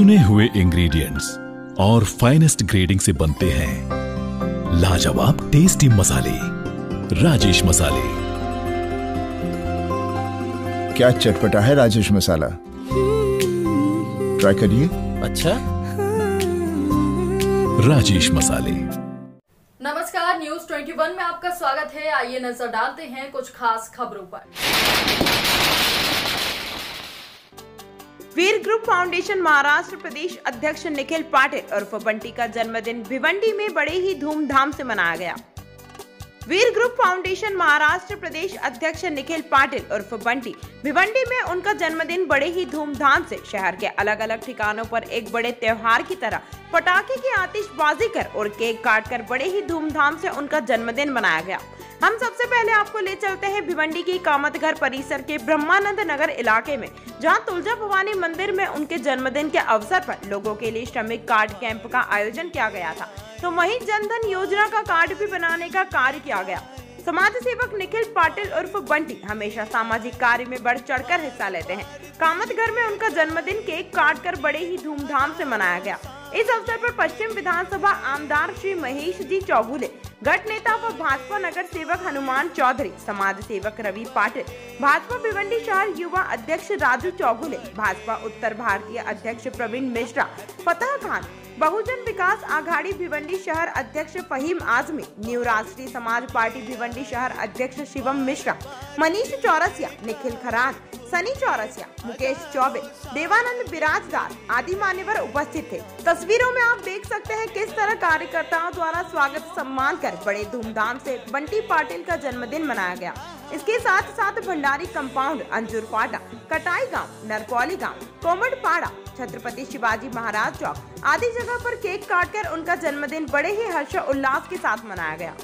चुने हुए इंग्रेडिएंट्स और फाइनेस्ट ग्रेडिंग से बनते हैं। लाजवाब टेस्टी मसाले राजेश मसाले। क्या चटपटा है राजेश मसाला? ट्राई करिए। अच्छा। राजेश मसाले। नमस्कार न्यूज़ 21 में आपका स्वागत है। आइए नज़र डालते हैं कुछ खास खबरों पर। वीर ग्रुप फाउंडेशन महाराष्ट्र प्रदेश अध्यक्ष निखिल पाटिल और बंटी का जन्मदिन भिवंडी में बड़े ही धूमधाम से मनाया गया। वीर ग्रुप फाउंडेशन महाराष्ट्र प्रदेश अध्यक्ष निखिल पाटिल उर्फ़ बंटी भिवंडी में उनका जन्मदिन बड़े ही धूमधाम से शहर के अलग अलग ठिकानों पर एक बड़े त्योहार की तरह पटाखे की आतिशबाजी कर और केक काट कर बड़े ही धूमधाम से उनका जन्मदिन मनाया गया। हम सबसे पहले आपको ले चलते हैं भिवंडी की कामत घर परिसर के ब्रह्मानंद नगर इलाके में, जहाँ तुलजा भवानी मंदिर में उनके जन्मदिन के अवसर पर लोगों के लिए श्रमिक कार्ड कैंप का आयोजन किया गया था। तो वहीं जनधन योजना का कार्ड भी बनाने का कार्य किया गया। समाज सेवक निखिल पाटिल उर्फ़ बंटी हमेशा सामाजिक कार्य में बढ़ चढ़कर हिस्सा लेते हैं। कामत घर में उनका जन्मदिन केक काट कर बड़े ही धूमधाम से मनाया गया। इस अवसर पर पश्चिम विधानसभा आमदार श्री महेश जी चौगुले गट नेता व भाजपा नगर सेवक हनुमान चौधरी, समाज सेवक रवि पाटिल, भाजपा भिवंडी शहर युवा अध्यक्ष राजू चौगुले, भाजपा उत्तर भारतीय अध्यक्ष प्रवीण मिश्रा, फतेह खान, बहुजन विकास आघाड़ी भिवंडी शहर अध्यक्ष फहीम आजमी, न्यू राष्ट्रीय समाज पार्टी भिवंडी शहर अध्यक्ष शिवम मिश्रा, मनीष चौरसिया, निखिल खरान सनी चौरसिया, मुकेश चौबे, देवानंद बिराजदार आदि मान्यवर उपस्थित थे। तस्वीरों में आप देख सकते हैं किस तरह कार्यकर्ताओं द्वारा स्वागत सम्मान कर बड़े धूमधाम से बंटी पाटिल का जन्मदिन मनाया गया। इसके साथ साथ भंडारी कंपाउंड, अंजुर फाटा कटाई गाँव, नरकौली गाँव कोमड़ पाड़ा, छत्रपति शिवाजी महाराज चौक आदि जगह पर केक काटकर उनका जन्मदिन बड़े ही हर्ष उल्लास के साथ मनाया गया।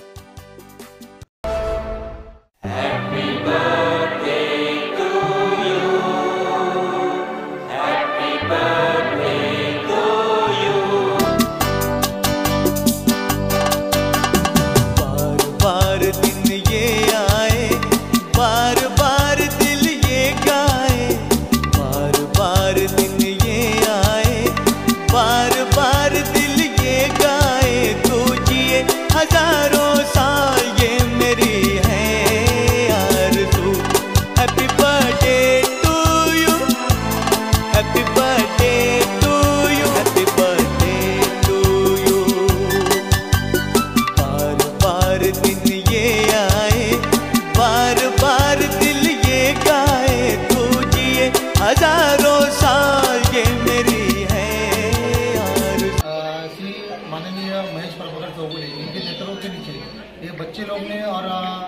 ये बच्चे लोग ने और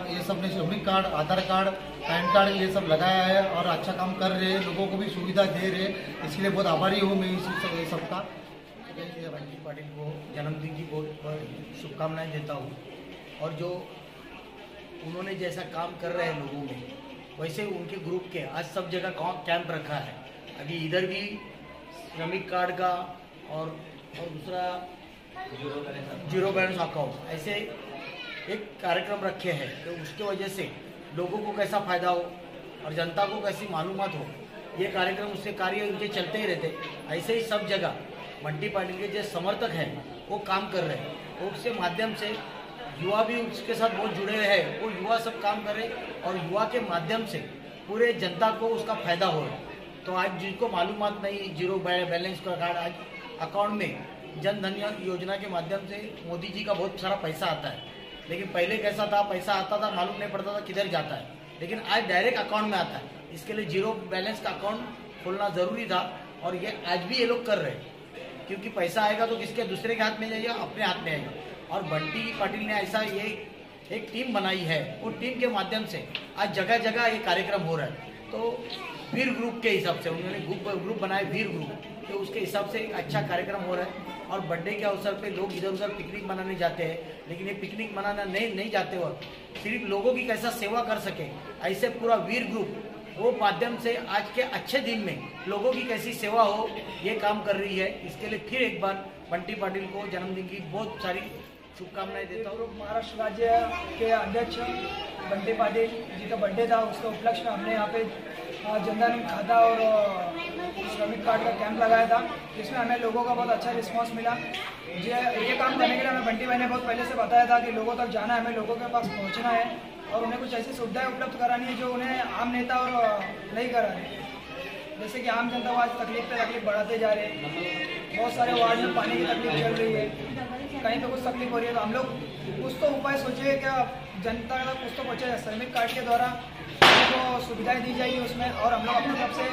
ये सबने श्रमिक card Aadhaar card PAN card ये सब लगाया है और अच्छा काम कर रहे हैं लोगों को भी सुविधा दे रहे हैं। इसके लिए बहुत आभारी हूँ मैं इस सबका। पाटिल को जन्मदिन की बहुत बहुत शुभकामनाएँ देता हूँ। और जो उन्होंने जैसा काम कर रहे हैं लोगों में वैसे उनके ग्रुप के आज सब जगह कैंप रखा है। अभी इधर भी श्रमिक कार्ड का और और दूसरा ज़ीरो बैलेंस अकाउंट ऐसे एक कार्यक्रम रखे हैं तो उसके वजह से लोगों को कैसा फ़ायदा हो और जनता को कैसी मालूमात हो, ये कार्यक्रम उससे कार्य उनके चलते ही रहते ऐसे ही सब जगह मंडी पाटिल के जो समर्थक हैं, वो काम कर रहे हैं। और उसके माध्यम से युवा भी उसके साथ बहुत जुड़े हैं, वो युवा सब काम कर रहे और युवा के माध्यम से पूरे जनता को उसका फ़ायदा हो रहा है। तो आज जिनको मालूम नहीं, ज़ीरो बैलेंस का कार्ड, आज अकाउंट में जन धन योजना के माध्यम से मोदी जी का बहुत सारा पैसा आता है। लेकिन पहले कैसा था, पैसा आता था, मालूम नहीं पड़ता था किधर जाता है। लेकिन आज डायरेक्ट अकाउंट में आता है। इसके लिए ज़ीरो बैलेंस का अकाउंट खोलना ज़रूरी था और ये आज भी ये लोग कर रहे हैं। क्योंकि पैसा आएगा तो किसके, दूसरे के हाथ में जाएगा अपने हाथ में आएगा। और बंटी पाटिल ने ऐसा ये एक टीम बनाई है, वो टीम के माध्यम से आज जगह जगह ये कार्यक्रम हो रहा है। तो वीर ग्रुप के हिसाब से, उन्होंने ग्रुप ग्रुप बनाए वीर ग्रुप तो उसके हिसाब से एक अच्छा कार्यक्रम हो रहा है। और बर्थडे के अवसर पे लोग इधर उधर पिकनिक मनाने जाते हैं, लेकिन ये पिकनिक मनाना नहीं नहीं जाते वक्त। सिर्फ़ लोगों की कैसा सेवा कर सके, ऐसे पूरा वीर ग्रुप, वो माध्यम से आज के अच्छे दिन में लोगों की कैसी सेवा हो, ये काम कर रही है। इसके लिए फिर एक बार बंटी पाटिल को जन्मदिन की बहुत सारी शुभकामनाएँ देता हूँ। महाराष्ट्र राज्य के अध्यक्ष बंटी पाटिल जी का बर्थडे था, उसके उपलक्ष्य में हमने यहाँ पे जनधन खाता और श्रमिक कार्ड का कैंप लगाया था। जिसमें हमें लोगों का बहुत अच्छा रिस्पांस मिला। ये ये काम करने के लिए हमें बंटी भाई ने बहुत पहले से बताया था कि लोगों तक जाना है, हमें लोगों के पास पहुँचना है और उन्हें कुछ ऐसी सुविधाएँ उपलब्ध करानी है जो उन्हें आम नेता और नहीं करा रहे जैसे कि आम जनता को आज तकलीफ़ पे तकलीफ़ बढ़ाते जा रहे हैं। बहुत सारे वार्ड में पानी की तकलीफ़ चल रही है। कहीं तो कुछ तकलीफ़ हो रही है तो हम लोग कुछ तो सोचिए क्या जनता तक कुछ तो पहुँचे, श्रमिक कार्ड के द्वारा उनको सुविधाएँ दी जाएगी उसमें और हम लोग अपनी तरफ़ से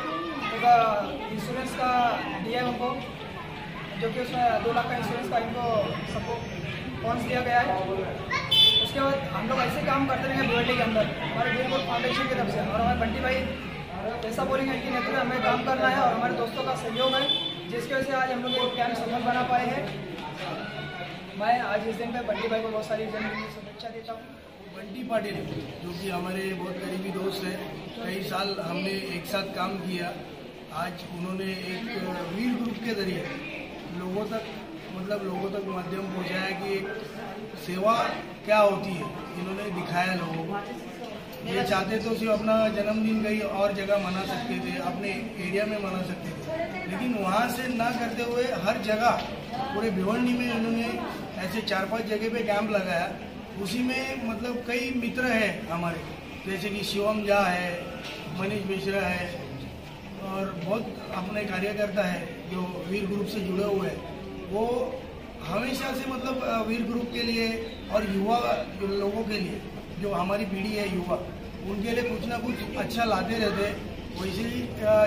इंश्योरेंस का दिया है उनको, जो कि उसमें दो लाख का इंश्योरेंस का इनको सबको फंड्स दिया गया है। उसके बाद हम लोग ऐसे काम करते रहेंगे भिवंडी के अंदर, हमारे गोल्ड फाउंडेशन की तरफ़ से, और हमारे बंटी भाई ऐसा बोलेंगे कि नेतृत्व हमें काम करना है और हमारे दोस्तों का सहयोग है, जिसकी वजह से आज हम लोग एक कैंप सफल बना पाए हैं। मैं आज इस दिन पे बंटी भाई को बहुत सारी जन्मदिन शुभेच्छा देता हूँ। बंटी पाटिल, जो कि हमारे बहुत करीबी दोस्त हैं, कई साल हमने एक साथ काम किया। आज उन्होंने एक वीर ग्रुप के ज़रिए लोगों तक मतलब लोगों तक माध्यम पहुँचाया कि एक सेवा क्या होती है, इन्होंने दिखाया लोगों को। ये चाहते तो सिर्फ़ अपना जन्मदिन कहीं और जगह मना सकते थे, अपने एरिया में मना सकते थे। लेकिन वहाँ से ना करते हुए हर जगह, पूरे भिवंडी में इन्होंने ऐसे चार पाँच जगह पे कैंप लगाया उसी में मतलब कई मित्र हैं हमारे। जैसे कि शिवम झा है, मनीष मिश्रा है, और बहुत अपने कार्यकर्ता है जो वीर ग्रुप से जुड़े हुए हैं। वो हमेशा से मतलब वीर ग्रुप के लिए और युवा लोगों के लिए, जो हमारी पीढ़ी है युवा, उनके लिए कुछ ना कुछ अच्छा लाते रहते हैं। वैसे ही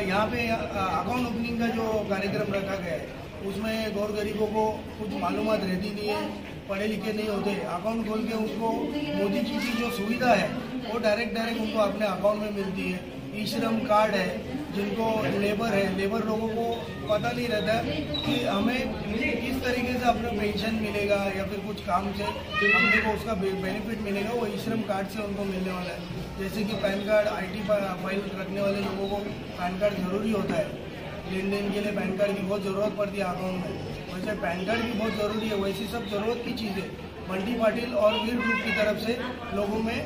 यहाँ पे अकाउंट ओपनिंग का जो कार्यक्रम रखा गया है। उसमें गौर गरीबों को कुछ मालूम रहती नहीं है पढ़े लिखे नहीं होते। अकाउंट खोल के उनको मोदी जी की जो सुविधा है, वो डायरेक्ट डायरेक्ट उनको अपने अकाउंट में मिलती है। ई श्रम कार्ड है, जिनको लेबर है लेबर लोगों को पता नहीं रहता है कि हमें किस तरीके से अपना पेंशन मिलेगा या फिर कुछ काम से हमने को उसका बेनिफिट मिलेगा, वो ई श्रम कार्ड से उनको मिलने वाला है। जैसे कि पैन कार्ड आईटी फ़ाइल रखने वाले लोगों को पैन कार्ड ज़रूरी होता है। लेन देन के लिए पैन कार्ड की बहुत ज़रूरत पड़ती है अकाउंट में। वैसे पैन कार्ड भी बहुत ज़रूरी है, वैसी सब ज़रूरत की चीज़ें। बंटी पाटिल और वीर ग्रुप की तरफ़ से लोगों में